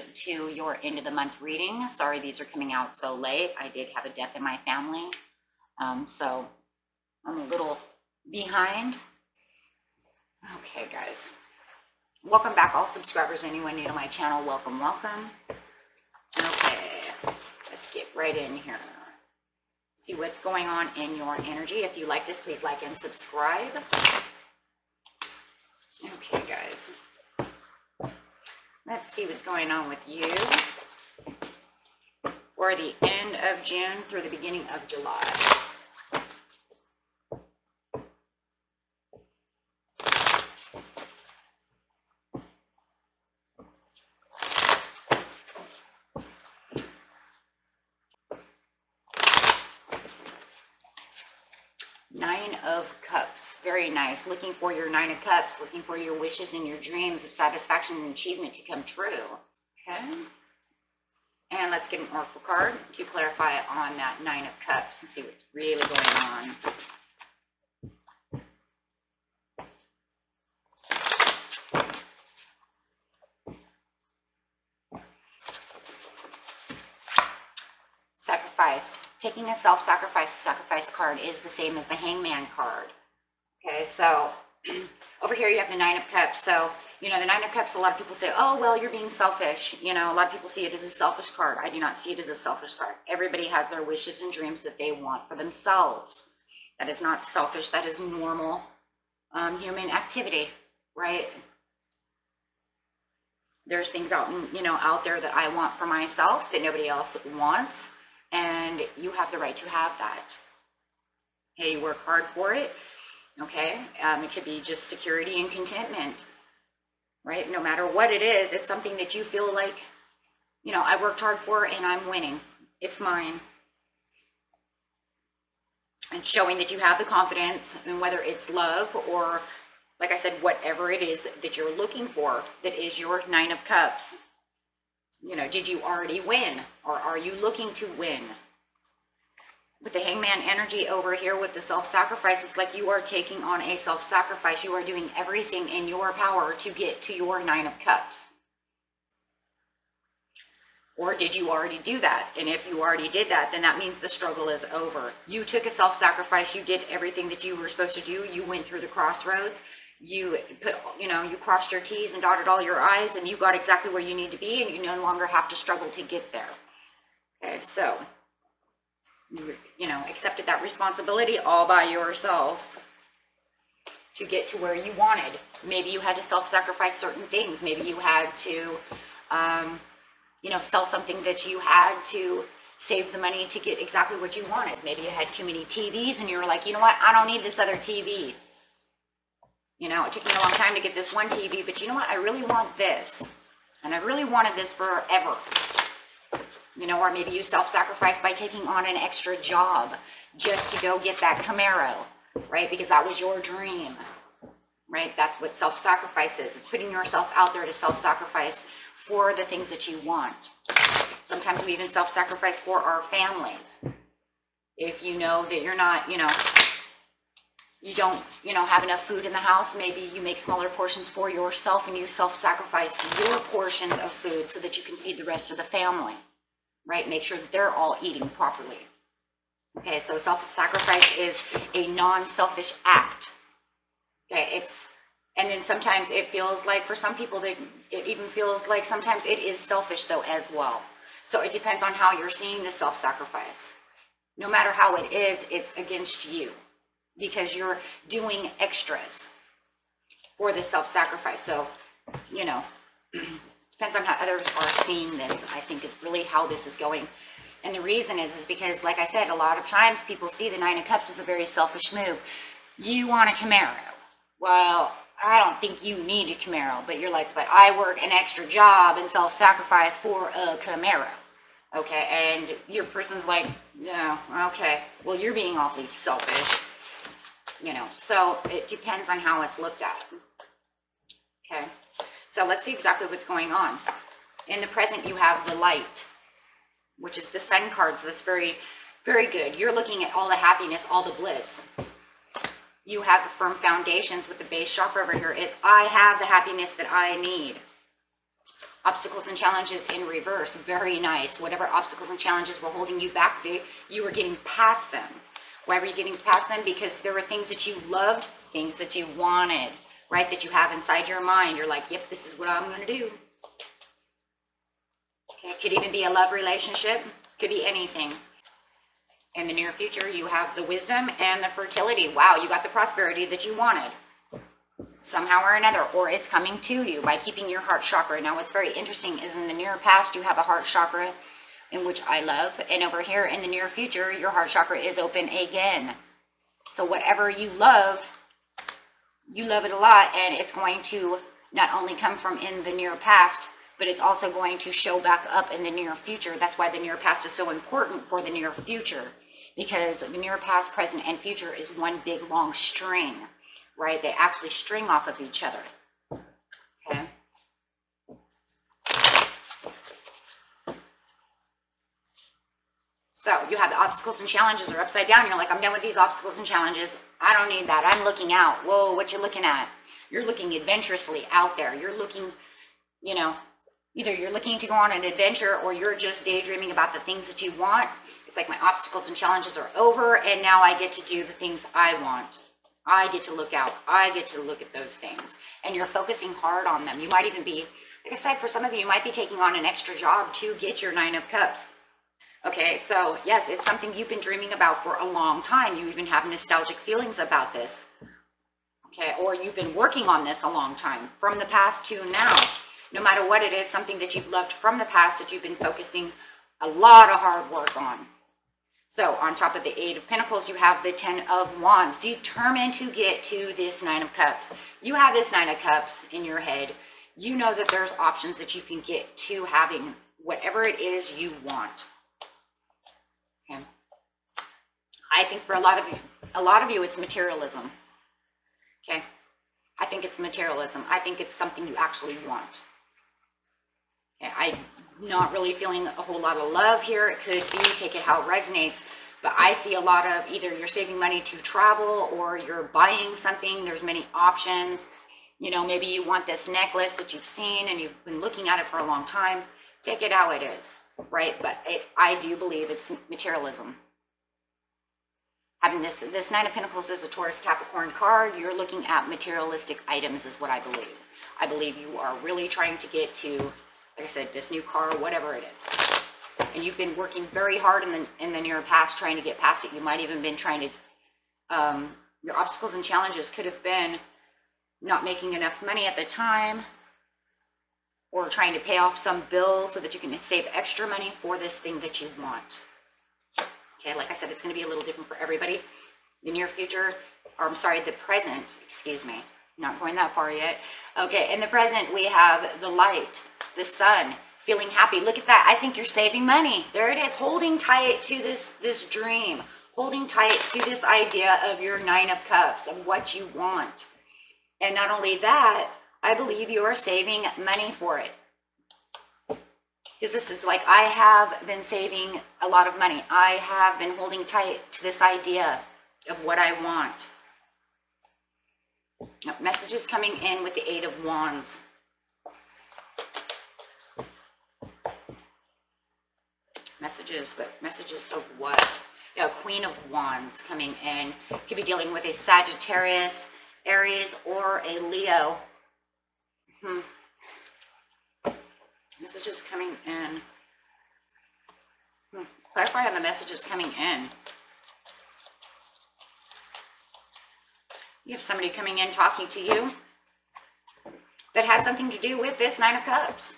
to your end of the month reading. Sorry, these are coming out so late. I did have a death in my family. Um, so I'm a little behind. Okay, guys. Welcome back, all subscribers. Anyone new to my channel, welcome, welcome. Okay, let's get right in here. See what's going on in your energy. If you like this, please like and subscribe. Okay, guys. Let's see what's going on with you for the end of June through the beginning of July. Nine of Cups. Very nice. Looking for your Nine of Cups, looking for your wishes and your dreams of satisfaction and achievement to come true. Okay. And let's get an Oracle card to clarify on that Nine of Cups and see what's really going on. Sacrifice. Taking a self-sacrifice sacrifice card is the same as the Hangman card. Okay, so over here you have the Nine of Cups. So, you know, the Nine of Cups, a lot of people say, oh, well, you're being selfish. You know, a lot of people see it as a selfish card. I do not see it as a selfish card. Everybody has their wishes and dreams that they want for themselves. That is not selfish. That is normal um, human activity, right? There's things out, you know, out there that I want for myself that nobody else wants and you have the right to have that. Hey, you work hard for it. Okay, um, it could be just security and contentment, right? No matter what it is, it's something that you feel like, you know, I worked hard for and I'm winning. It's mine. And showing that you have the confidence, and whether it's love or, like I said, whatever it is that you're looking for, that is your Nine of Cups you know, did you already win or are you looking to win? With the hangman energy over here with the self-sacrifice, it's like you are taking on a self-sacrifice. You are doing everything in your power to get to your nine of cups. Or did you already do that? And if you already did that, then that means the struggle is over. You took a self-sacrifice. You did everything that you were supposed to do. You went through the crossroads you put you know you crossed your t's and dotted all your i's and you got exactly where you need to be and you no longer have to struggle to get there okay so you, know accepted that responsibility all by yourself to get to where you wanted maybe you had to self-sacrifice certain things maybe you had to um, you know sell something that you had to save the money to get exactly what you wanted maybe you had too many tvs and you were like you know what i don't need this other tv you know, it took me a long time to get this one TV, but you know what? I really want this. And I really wanted this forever. You know, or maybe you self-sacrifice by taking on an extra job just to go get that Camaro, right? Because that was your dream, right? That's what self-sacrifice is. It's putting yourself out there to self-sacrifice for the things that you want. Sometimes we even self-sacrifice for our families. If you know that you're not, you know, you don't, you know, have enough food in the house, maybe you make smaller portions for yourself and you self-sacrifice your portions of food so that you can feed the rest of the family, right? Make sure that they're all eating properly. Okay, so self-sacrifice is a non-selfish act. Okay, it's, and then sometimes it feels like, for some people, it even feels like sometimes it is selfish though as well. So it depends on how you're seeing the self-sacrifice. No matter how it is, it's against you because you're doing extras for the self-sacrifice. So, you know, depends on how others are seeing this, I think is really how this is going. And the reason is, is because, like I said, a lot of times people see the Nine of Cups as a very selfish move. You want a Camaro. Well, I don't think you need a Camaro, but you're like, but I work an extra job and self-sacrifice for a Camaro. Okay, and your person's like, no, okay, well, you're being awfully selfish you know, so it depends on how it's looked at. Okay, so let's see exactly what's going on. In the present, you have the light, which is the sun card, so that's very, very good. You're looking at all the happiness, all the bliss. You have the firm foundations with the base chakra over here is I have the happiness that I need. Obstacles and challenges in reverse, very nice. Whatever obstacles and challenges were holding you back, they, you were getting past them. Why were you getting past them? Because there were things that you loved, things that you wanted, right? That you have inside your mind. You're like, yep, this is what I'm going to do. It could even be a love relationship, could be anything. In the near future, you have the wisdom and the fertility. Wow, you got the prosperity that you wanted somehow or another, or it's coming to you by keeping your heart chakra. Now, what's very interesting is in the near past, you have a heart chakra, in which I love, and over here in the near future, your heart chakra is open again. So, whatever you love, you love it a lot, and it's going to not only come from in the near past, but it's also going to show back up in the near future. That's why the near past is so important for the near future, because the near past, present, and future is one big long string right? They actually string off of each other. So you have the obstacles and challenges are upside down. You're like, I'm done with these obstacles and challenges. I don't need that. I'm looking out. Whoa, what you looking at? You're looking adventurously out there. You're looking, you know, either you're looking to go on an adventure or you're just daydreaming about the things that you want. It's like my obstacles and challenges are over and now I get to do the things I want. I get to look out. I get to look at those things. And you're focusing hard on them. You might even be, like I said, for some of you, you might be taking on an extra job to get your Nine of Cups. Okay, so yes, it's something you've been dreaming about for a long time. You even have nostalgic feelings about this. Okay, or you've been working on this a long time, from the past to now. No matter what it is, something that you've loved from the past that you've been focusing a lot of hard work on. So on top of the Eight of Pentacles, you have the Ten of Wands, determined to get to this Nine of Cups. You have this Nine of Cups in your head. You know that there's options that you can get to having whatever it is you want. Okay. I think for a lot of you, a lot of you, it's materialism. Okay. I think it's materialism. I think it's something you actually want. Okay. I not really feeling a whole lot of love here. It could be, take it how it resonates. But I see a lot of either you're saving money to travel or you're buying something. There's many options. You know, maybe you want this necklace that you've seen and you've been looking at it for a long time. Take it how it is, right? But it, I do believe it's materialism. Having this, this Nine of Pentacles is a Taurus Capricorn card. You're looking at materialistic items is what I believe. I believe you are really trying to get to like I said, this new car, whatever it is. And you've been working very hard in the in the near past trying to get past it. You might even been trying to um, your obstacles and challenges could have been not making enough money at the time or trying to pay off some bill so that you can save extra money for this thing that you want. Okay, like I said, it's going to be a little different for everybody. The near future, or I'm sorry, the present, excuse me, not going that far yet. Okay, in the present, we have the light, the sun, feeling happy. Look at that. I think you're saving money. There it is, holding tight to this, this dream, holding tight to this idea of your nine of cups, of what you want. And not only that, I believe you are saving money for it. Because this is like, I have been saving a lot of money. I have been holding tight to this idea of what I want. Messages coming in with the Eight of Wands. Messages, but messages of what? Yeah, Queen of Wands coming in. Could be dealing with a Sagittarius, Aries, or a Leo. Hmm. Messages coming in. Hmm. Clarify on the messages coming in. You have somebody coming in talking to you that has something to do with this Nine of Cups.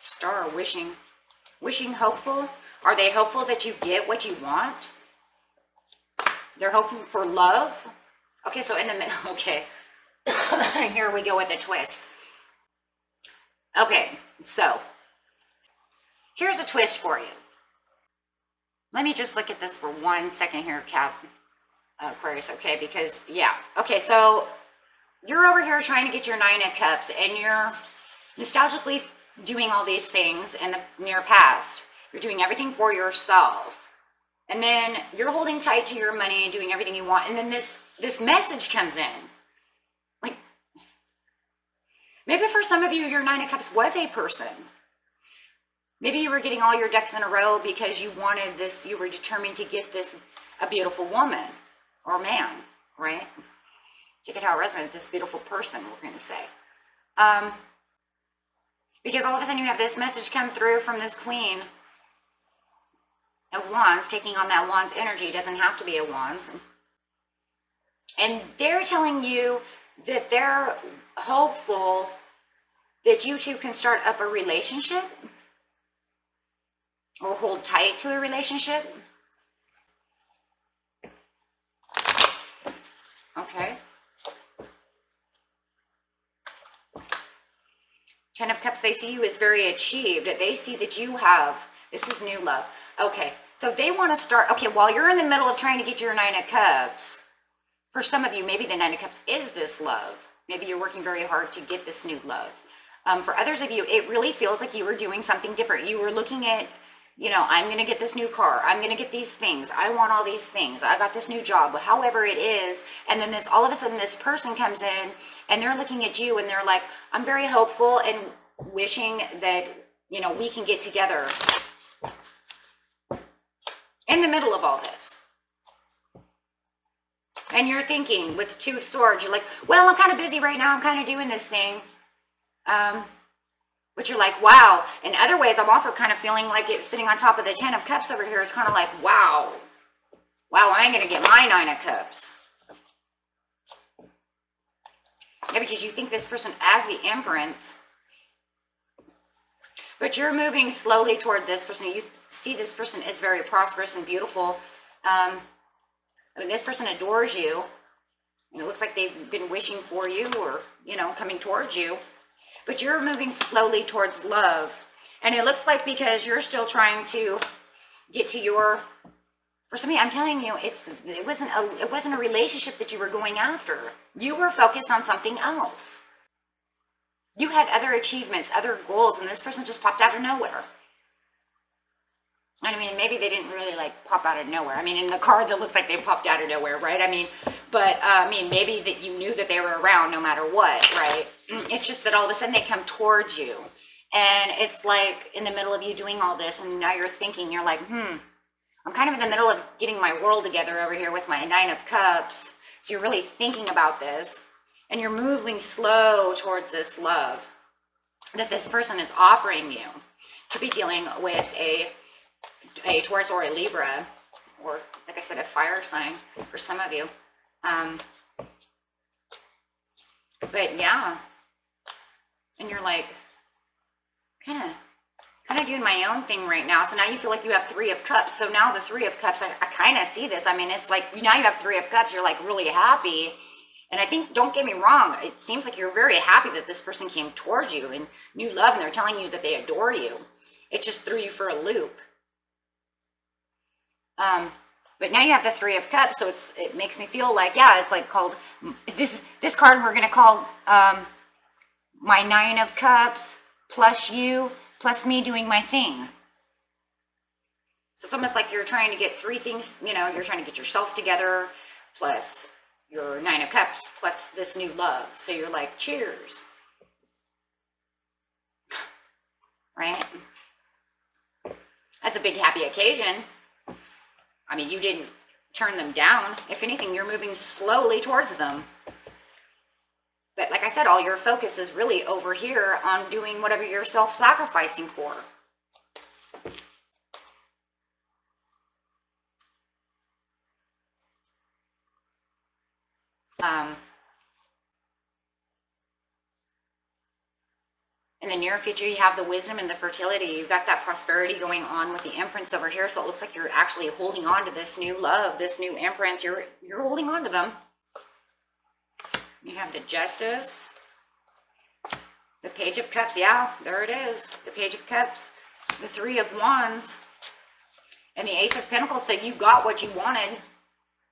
Star wishing, wishing hopeful. Are they hopeful that you get what you want? They're hoping for love. Okay, so in the middle, okay. Here we go with a twist. Okay, so Here's a twist for you. Let me just look at this for one second here, Cap uh, Aquarius, okay? Because, yeah. Okay, so you're over here trying to get your Nine of Cups, and you're nostalgically doing all these things in the near past. You're doing everything for yourself. And then you're holding tight to your money and doing everything you want and then this this message comes in like maybe for some of you your nine of cups was a person maybe you were getting all your ducks in a row because you wanted this you were determined to get this a beautiful woman or man right Check it how it resonates. This beautiful person, we're going to say. Um, because all of a sudden you have this message come through from this queen of wands, taking on that wands energy. It doesn't have to be a wands. And they're telling you that they're hopeful that you two can start up a relationship or hold tight to a relationship. Okay. Ten of Cups, they see you as very achieved. They see that you have, this is new love. Okay, so they want to start, okay, while you're in the middle of trying to get your Nine of Cups, for some of you, maybe the Nine of Cups is this love. Maybe you're working very hard to get this new love. Um, for others of you, it really feels like you were doing something different. You were looking at, you know, I'm going to get this new car. I'm going to get these things. I want all these things. I got this new job, however it is. And then this, all of a sudden, this person comes in and they're looking at you and they're like, I'm very hopeful and wishing that, you know, we can get together in the middle of all this. And you're thinking with two swords, you're like, well, I'm kind of busy right now. I'm kind of doing this thing. Um, but you're like, wow. In other ways, I'm also kind of feeling like it's sitting on top of the Ten of Cups over here is kind of like, wow. Wow, I ain't going to get my Nine of Cups. Yeah, because you think this person as the Empress, but you're moving slowly toward this person. You see this person is very prosperous and beautiful. Um, I mean, this person adores you. And it looks like they've been wishing for you or, you know, coming towards you. But you're moving slowly towards love. And it looks like because you're still trying to get to your for some of you, I'm telling you, it's it wasn't a it wasn't a relationship that you were going after. You were focused on something else. You had other achievements, other goals, and this person just popped out of nowhere. I mean, maybe they didn't really like pop out of nowhere. I mean, in the cards, it looks like they popped out of nowhere, right? I mean, but uh, I mean, maybe that you knew that they were around no matter what, right? Mm, it's just that all of a sudden they come towards you. And it's like in the middle of you doing all this, and now you're thinking, you're like, hmm, I'm kind of in the middle of getting my world together over here with my Nine of Cups. So you're really thinking about this and you're moving slow towards this love that this person is offering you to be dealing with a, a Taurus or a Libra, or like I said, a fire sign for some of you. Um, but yeah, and you're like, kind of kind of doing my own thing right now. So now you feel like you have three of cups. So now the three of cups, I, I kind of see this. I mean, it's like you now you have three of cups. You're like really happy. And I think, don't get me wrong, it seems like you're very happy that this person came towards you and new love and they're telling you that they adore you. It just threw you for a loop. Um, but now you have the three of cups, so it's it makes me feel like, yeah, it's like called this this card we're gonna call um my nine of cups plus you plus me doing my thing. So it's almost like you're trying to get three things, you know, you're trying to get yourself together, plus your nine of cups, plus this new love. So you're like, cheers. Right? That's a big happy occasion. I mean, you didn't turn them down. If anything, you're moving slowly towards them. But like I said, all your focus is really over here on doing whatever you're self sacrificing for. Um, in the near future, you have the wisdom and the fertility. You've got that prosperity going on with the Empress over here. So it looks like you're actually holding on to this new love, this new Empress. You're you're holding on to them. You have the Justice, the Page of Cups. Yeah, there it is. The Page of Cups, the Three of Wands, and the Ace of Pentacles. So you got what you wanted.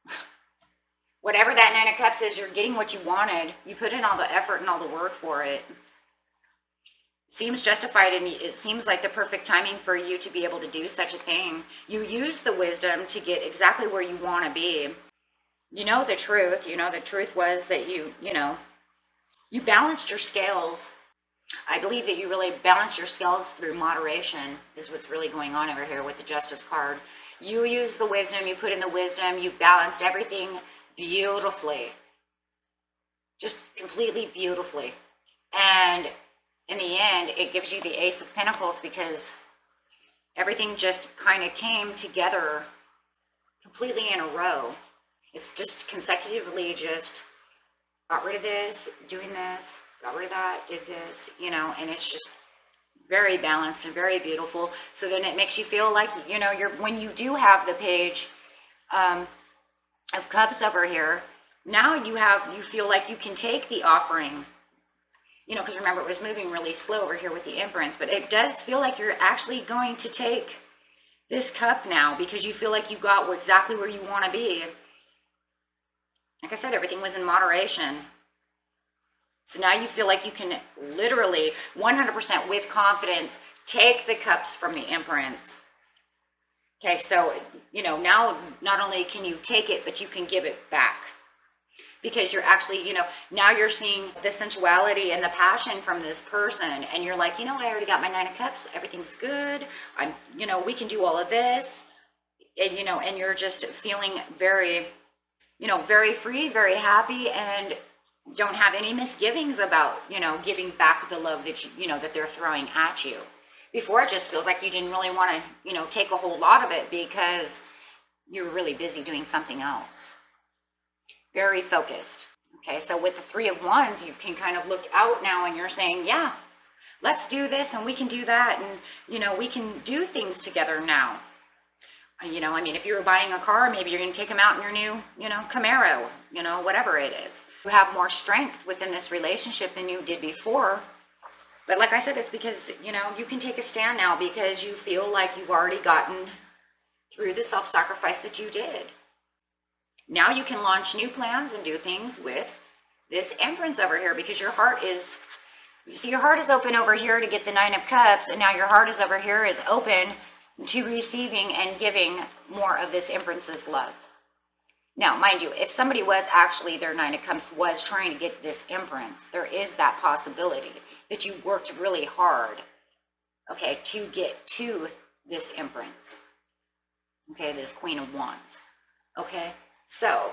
Whatever that Nine of Cups is, you're getting what you wanted. You put in all the effort and all the work for it. Seems justified and it seems like the perfect timing for you to be able to do such a thing. You use the wisdom to get exactly where you want to be. You know the truth. You know the truth was that you, you know, you balanced your scales. I believe that you really balanced your scales through moderation, is what's really going on over here with the Justice card. You use the wisdom, you put in the wisdom, you balanced everything beautifully. Just completely beautifully. And in the end, it gives you the Ace of Pentacles because everything just kind of came together completely in a row. It's just consecutively just got rid of this, doing this, got rid of that, did this, you know, and it's just very balanced and very beautiful. So then it makes you feel like, you know, you're when you do have the page um, of cups over here, now you have, you feel like you can take the offering you know, because remember it was moving really slow over here with the Empress, but it does feel like you're actually going to take this cup now because you feel like you got exactly where you want to be. Like I said, everything was in moderation. So now you feel like you can literally 100% with confidence take the cups from the Empress. Okay, so, you know, now not only can you take it, but you can give it back because you're actually, you know, now you're seeing the sensuality and the passion from this person. And you're like, you know, I already got my nine of cups. Everything's good. I'm, you know, we can do all of this. And, you know, and you're just feeling very, you know, very free, very happy, and don't have any misgivings about, you know, giving back the love that you, you know, that they're throwing at you. Before it just feels like you didn't really want to, you know, take a whole lot of it because you're really busy doing something else very focused. Okay, so with the three of wands, you can kind of look out now and you're saying, yeah, let's do this and we can do that. And, you know, we can do things together now. Uh, you know, I mean, if you were buying a car, maybe you're going to take them out in your new, you know, Camaro, you know, whatever it is. You have more strength within this relationship than you did before. But like I said, it's because, you know, you can take a stand now because you feel like you've already gotten through the self sacrifice that you did. Now you can launch new plans and do things with this Empress over here because your heart is, you see your heart is open over here to get the Nine of Cups and now your heart is over here is open to receiving and giving more of this Empress's love. Now, mind you, if somebody was actually, their Nine of Cups was trying to get this Empress, there is that possibility that you worked really hard, okay, to get to this Empress, okay, this Queen of Wands, okay? So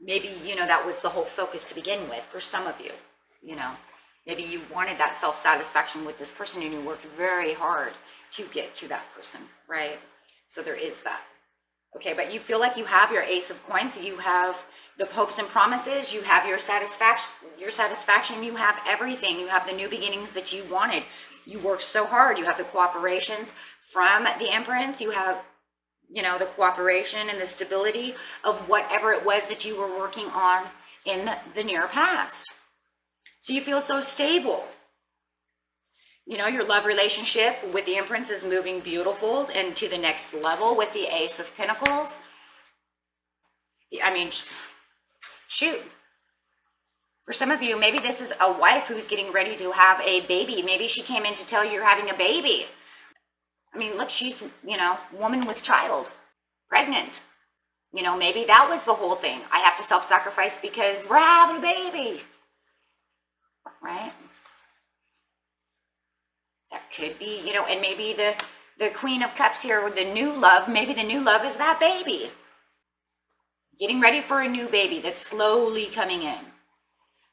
maybe, you know, that was the whole focus to begin with for some of you, you know. Maybe you wanted that self satisfaction with this person and you worked very hard to get to that person, right? So there is that. Okay, but you feel like you have your ace of coins, you have the hopes and promises, you have your satisfaction, your satisfaction, you have everything. You have the new beginnings that you wanted. You worked so hard. You have the cooperations from the Empress. You have you know, the cooperation and the stability of whatever it was that you were working on in the near past. So you feel so stable. You know, your love relationship with the Empress is moving beautiful and to the next level with the Ace of Pentacles. I mean, shoot. For some of you, maybe this is a wife who's getting ready to have a baby. Maybe she came in to tell you you're having a baby. I mean, look, she's, you know, woman with child, pregnant. You know, maybe that was the whole thing. I have to self sacrifice because we're having a baby. Right? That could be, you know, and maybe the, the Queen of Cups here with the new love, maybe the new love is that baby. Getting ready for a new baby that's slowly coming in.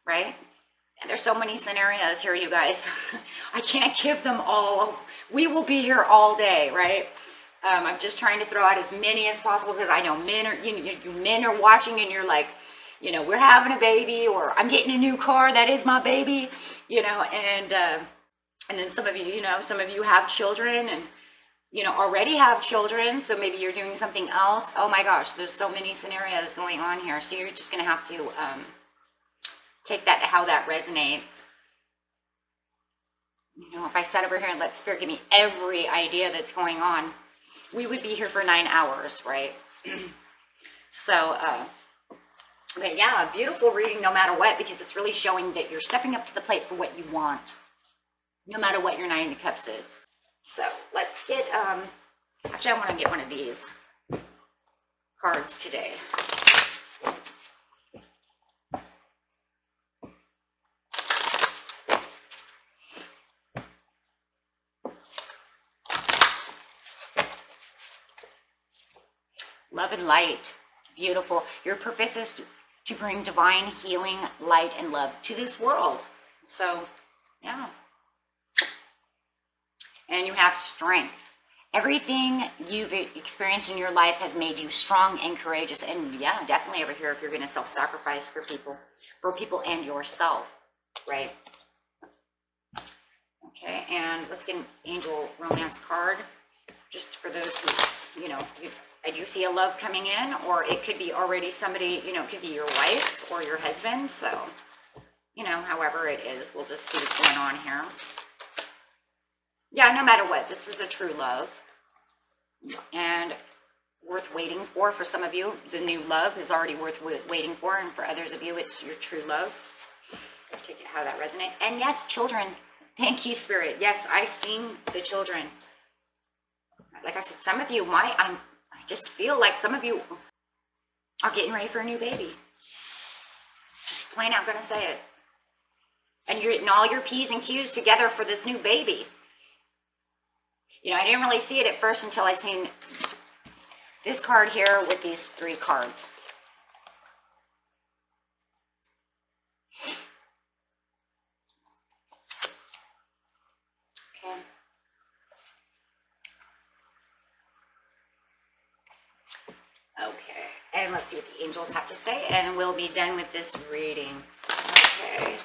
Right? And there's so many scenarios here, you guys. I can't give them all. We will be here all day, right? Um, I'm just trying to throw out as many as possible because I know men are you, you men are watching and you're like, you know, we're having a baby or I'm getting a new car. That is my baby, you know, and uh, and then some of you, you know, some of you have children and you know already have children so maybe you're doing something else oh my gosh there's so many scenarios going on here so you're just gonna have to um, take that to how that resonates. You know, if I sat over here and let Spirit give me every idea that's going on, we would be here for nine hours, right? so, uh, but yeah, a beautiful reading no matter what, because it's really showing that you're stepping up to the plate for what you want. no matter what your nine of cups is. So let's get, um, actually, I want to get one of these cards today. Love and light, beautiful. Your purpose is to, to bring divine healing, light, and love to this world. So, yeah. And you have strength. Everything you've experienced in your life has made you strong and courageous. And yeah, definitely over here if you're going to self sacrifice for people, for people and yourself, right? Okay, and let's get an angel romance card just for those who, you know, because I do see a love coming in, or it could be already somebody, you know, it could be your wife or your husband. So, you know, however it is, we'll just see what's going on here. Yeah, no matter what, this is a true love and worth waiting for. For some of you, the new love is already worth waiting for, and for others of you, it's your true love. Take it how that resonates. And yes, children. Thank you, Spirit. Yes, I seen the children. Like I said, some of you might. I'm. I just feel like some of you are getting ready for a new baby. Just plain out gonna say it. And you're getting all your P's and Q's together for this new baby. You know, I didn't really see it at first until I seen this card here with these three cards. Okay. Okay, and let's see what the angels have to say, and we'll be done with this reading. Okay.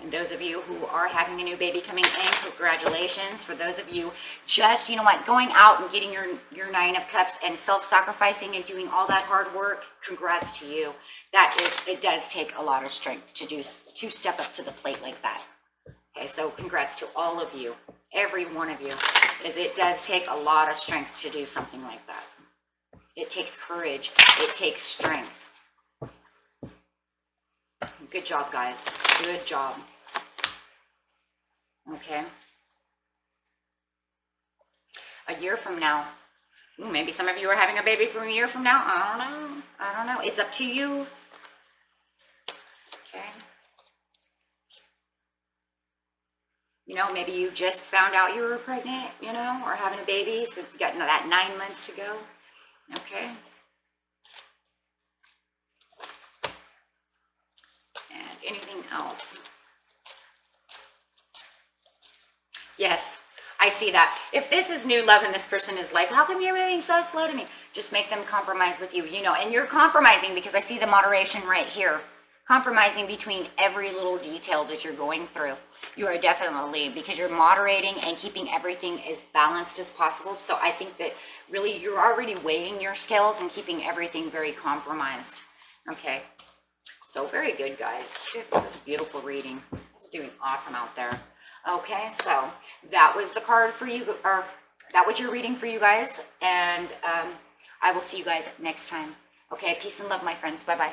And those of you who are having a new baby coming in, congratulations. For those of you just, you know what, going out and getting your, your nine of cups and self-sacrificing and doing all that hard work, congrats to you. That is, it does take a lot of strength to do, to step up to the plate like that. Okay, so congrats to all of you, every one of you, as it does take a lot of strength to do something like that. It takes courage, it takes strength. Good job, guys. Good job. Okay. A year from now, ooh, maybe some of you are having a baby from a year from now. I don't know. I don't know. It's up to you. Okay. You know, maybe you just found out you were pregnant, you know, or having a baby, so you got that nine months to go. Okay. And anything else? Yes, I see that. If this is new love and this person is like, how come you're moving so slow to me? Just make them compromise with you, you know, and you're compromising because I see the moderation right here. Compromising between every little detail that you're going through. You are definitely, because you're moderating and keeping everything as balanced as possible. So I think that really you're already weighing your scales and keeping everything very compromised. Okay. So very good, guys. Was a beautiful reading. It's doing awesome out there. Okay, so that was the card for you, or that was your reading for you guys, and um, I will see you guys next time. Okay, peace and love, my friends. Bye bye.